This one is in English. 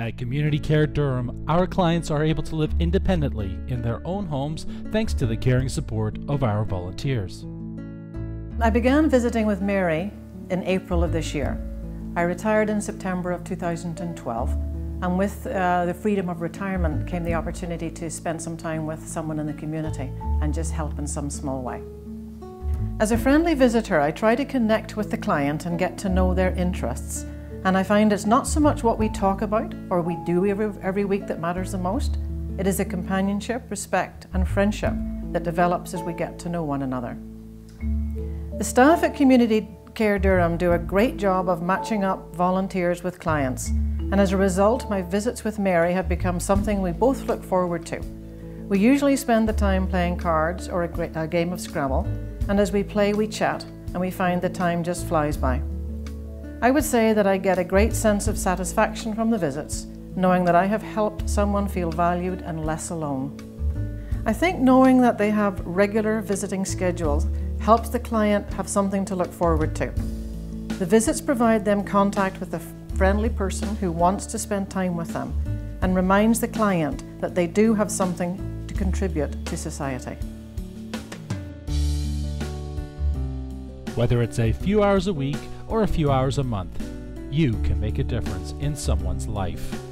At Community Care Durham, our clients are able to live independently in their own homes thanks to the caring support of our volunteers. I began visiting with Mary in April of this year. I retired in September of 2012 and with uh, the freedom of retirement came the opportunity to spend some time with someone in the community and just help in some small way. As a friendly visitor, I try to connect with the client and get to know their interests and I find it's not so much what we talk about or we do every, every week that matters the most. It is the companionship, respect, and friendship that develops as we get to know one another. The staff at Community Care Durham do a great job of matching up volunteers with clients, and as a result, my visits with Mary have become something we both look forward to. We usually spend the time playing cards or a, a game of Scrabble, and as we play, we chat, and we find the time just flies by. I would say that I get a great sense of satisfaction from the visits, knowing that I have helped someone feel valued and less alone. I think knowing that they have regular visiting schedules helps the client have something to look forward to. The visits provide them contact with a friendly person who wants to spend time with them and reminds the client that they do have something to contribute to society. Whether it's a few hours a week or a few hours a month, you can make a difference in someone's life.